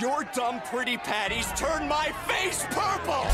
Your dumb pretty patties turn my face purple!